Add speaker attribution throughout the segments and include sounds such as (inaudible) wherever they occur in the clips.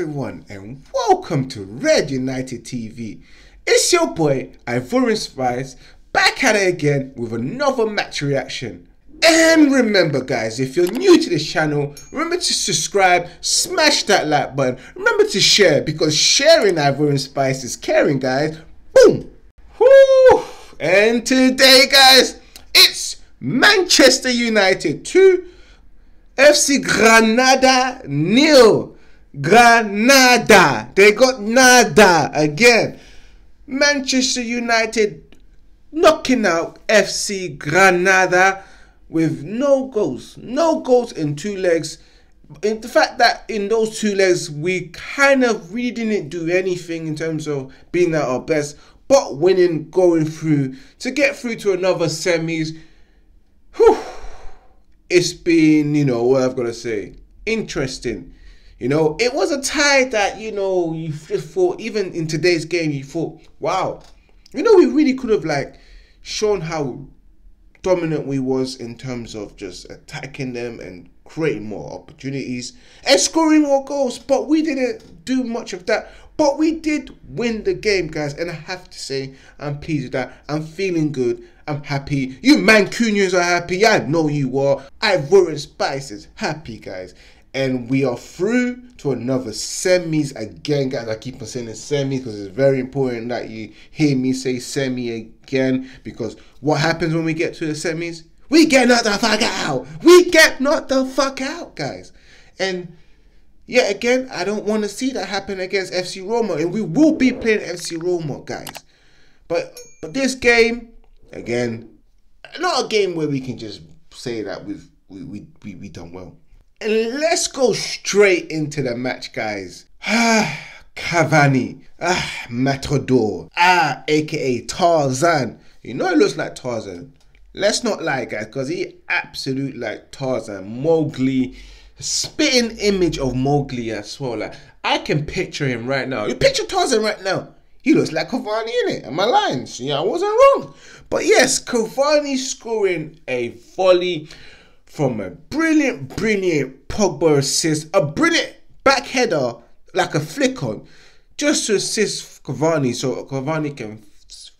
Speaker 1: everyone, and welcome to Red United TV. It's your boy, Ivorian Spice, back at it again with another match reaction. And remember, guys, if you're new to this channel, remember to subscribe, smash that like button, remember to share because sharing Ivorian Spice is caring, guys. Boom! Woo! And today, guys, it's Manchester United 2, FC Granada nil. Granada. They got nada again. Manchester United knocking out FC Granada with no goals. No goals in two legs. In the fact that in those two legs we kind of really didn't do anything in terms of being at our best, but winning, going through to get through to another semis. Whew, it's been, you know, what I've got to say, interesting. You know, it was a tie that, you know, you thought, even in today's game, you thought, wow, you know, we really could have, like, shown how dominant we was in terms of just attacking them and creating more opportunities and scoring more goals. But we didn't do much of that. But we did win the game, guys. And I have to say, I'm pleased with that. I'm feeling good. I'm happy. You Mancunians are happy. I know you are. Ivorian Spice is happy, guys and we are through to another semis again guys i keep on saying semis because it's very important that you hear me say semi again because what happens when we get to the semis we get not the fuck out we get not the fuck out guys and yet again i don't want to see that happen against fc roma and we will be playing fc roma guys but but this game again not a game where we can just say that we've we we, we, we done well and let's go straight into the match, guys. Ah, Cavani. Ah, Matador. Ah, aka Tarzan. You know it looks like Tarzan. Let's not lie, guys, because he absolute like Tarzan. Mowgli. Spitting image of Mowgli as well. Like I can picture him right now. You picture Tarzan right now. He looks like Cavani in it. Am I lying? See, I wasn't wrong. But yes, Cavani scoring a volley from a brilliant, brilliant Pogba assist, a brilliant back header, like a flick on, just to assist Cavani so Cavani can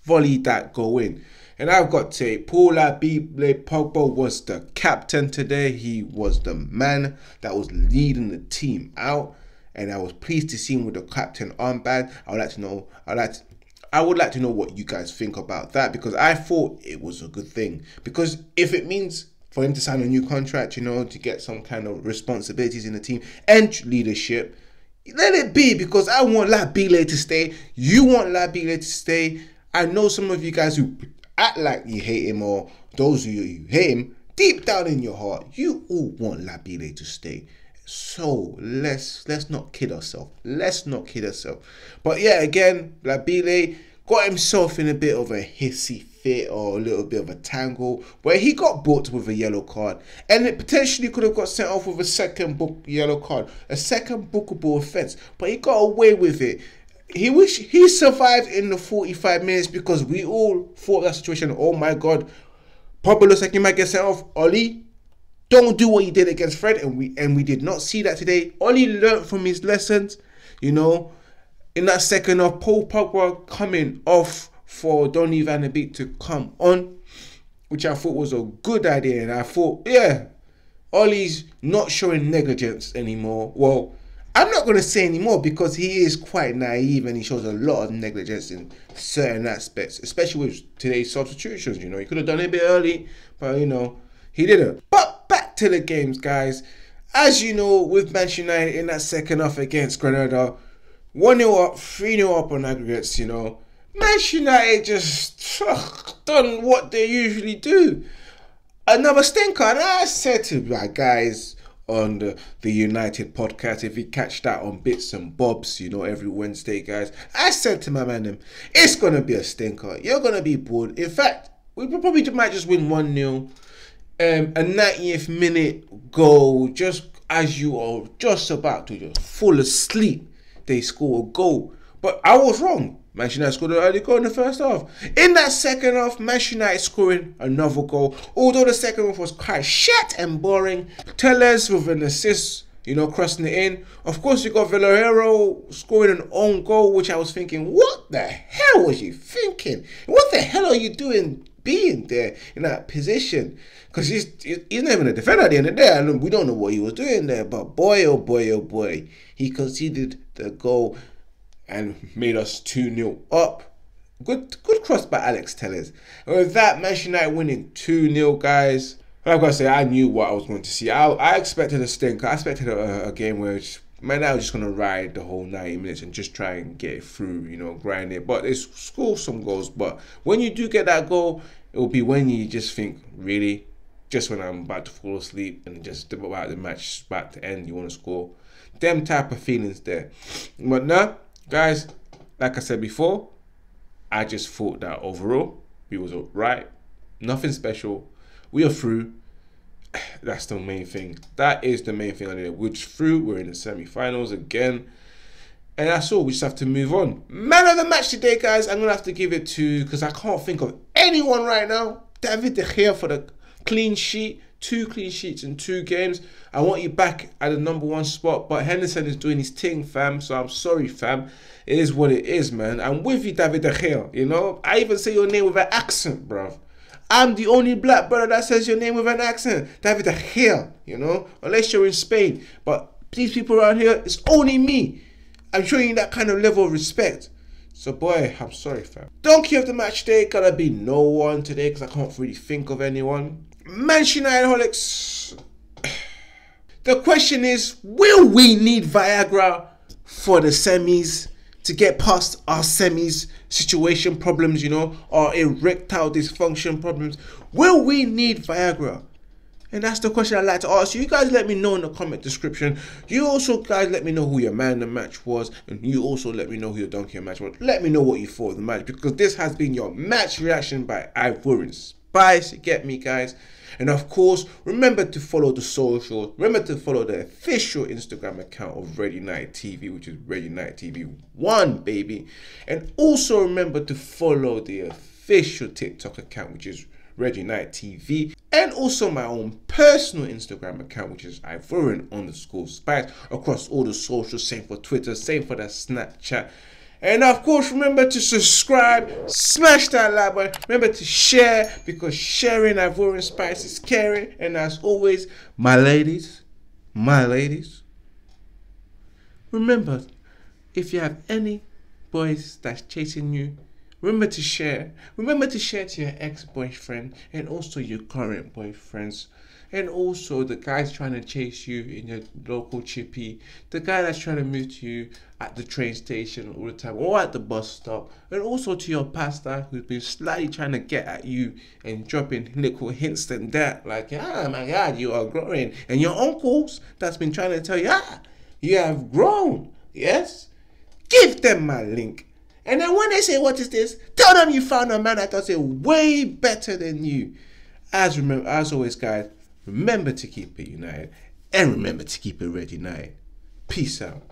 Speaker 1: volley that goal in. And I've got to say, Paul Labile Pogba was the captain today. He was the man that was leading the team out. And I was pleased to see him with the captain armband. I would like to know, I like to, I would like to know what you guys think about that because I thought it was a good thing. Because if it means for him to sign a new contract, you know, to get some kind of responsibilities in the team and leadership. Let it be because I want Labile to stay. You want Labile to stay. I know some of you guys who act like you hate him or those of you who hate him, deep down in your heart, you all want Labile to stay. So let's let's not kid ourselves. Let's not kid ourselves. But yeah, again, Labile got himself in a bit of a hissy fit or a little bit of a tangle where he got booked with a yellow card and it potentially could have got sent off with a second book yellow card, a second bookable offense, but he got away with it. He wish he survived in the 45 minutes because we all thought that situation. Oh my god, Pogba looks like he might get sent off. Ollie, don't do what he did against Fred, and we and we did not see that today. Ollie learned from his lessons, you know. In that second of Paul Pogba coming off for Donny van de Beek to come on, which I thought was a good idea. And I thought, yeah, Ollie's not showing negligence anymore. Well, I'm not going to say anymore because he is quite naive and he shows a lot of negligence in certain aspects, especially with today's substitutions. You know, he could have done it a bit early, but you know, he didn't. But back to the games, guys. As you know, with Manchester United in that second half against Granada, 1 0 up, 3 0 up on aggregates, you know. Manchester United just ugh, done what they usually do. Another stinker. And I said to my guys on the, the United podcast, if you catch that on bits and bobs, you know, every Wednesday, guys, I said to my man, them, it's going to be a stinker. You're going to be bored. In fact, we probably might just win 1 0. Um, a 90th minute goal, just as you are just about to just fall asleep, they score a goal. But I was wrong. Manchester United scored an early goal in the first half. In that second half, Manchester United scoring another goal. Although the second half was quite shit and boring, Telles with an assist, you know, crossing it in. Of course, you got Villarreal scoring an own goal, which I was thinking, what the hell was you thinking? What the hell are you doing being there in that position? Because he's, he's not even a defender at the end of the day. We don't know what he was doing there. But boy, oh boy, oh boy, he conceded the goal and made us 2 0 up. Good good cross by Alex Telles. And with that, Manchester United winning 2 0, guys. I've got to say, I knew what I was going to see. I, I expected a stink. I expected a, a game where Man I was just gonna ride the whole 90 minutes and just try and get it through, you know, grind it. But it's score some goals. But when you do get that goal, it will be when you just think, really, just when I'm about to fall asleep and just about the match about to end, you want to score. Them type of feelings there. But now, guys, like I said before, I just thought that overall we was alright, Nothing special. We are through. (sighs) That's the main thing. That is the main thing I did. We're through. We're in the semi-finals again. And that's all. We just have to move on. Man of the match today, guys. I'm gonna have to give it to because I can't think of anyone right now. David De Gea for the clean sheet, two clean sheets in two games. I want you back at the number one spot, but Henderson is doing his thing, fam. So I'm sorry, fam. It is what it is, man. I'm with you, David De Gea. You know, I even say your name with an accent, bruv. I'm the only black brother that says your name with an accent, David De Gea. You know, unless you're in Spain, but these people around here, it's only me. I'm showing you that kind of level of respect. So boy, I'm sorry, fam. Donkey of the match day, gotta be no one today because I can't really think of anyone. Manchester United holics. The question is, will we need Viagra for the semis to get past our semis situation problems, you know, our erectile dysfunction problems? Will we need Viagra? And that's the question I'd like to ask you. You guys let me know in the comment description. You also guys let me know who your man in the match was. And you also let me know who your donkey in the match was. Let me know what you thought of the match. Because this has been your match reaction by Ivorian Spice. Get me guys. And of course, remember to follow the social. Remember to follow the official Instagram account of Red United TV, which is Red United TV 1, baby. And also remember to follow the official TikTok account, which is Red United TV, and also my own personal Instagram account, which is Ivorian underscore Spice, across all the socials, same for Twitter, same for the Snapchat. And of course, remember to subscribe, smash that like button, remember to share, because sharing Ivorian Spice is caring. And as always, my ladies, my ladies, remember, if you have any boys that's chasing you, Remember to share. Remember to share to your ex-boyfriend and also your current boyfriends. And also the guys trying to chase you in your local chippy. The guy that's trying to move to you at the train station all the time or at the bus stop. And also to your pastor who's been slightly trying to get at you and dropping little hints and that. Like, ah, my God, you are growing. And your uncles that's been trying to tell you, ah, you have grown. Yes? Give them my link and then when they say, What is this? Tell them you found a man that does it way better than you. As remember as always, guys, remember to keep it united and remember to keep it red united. Peace out.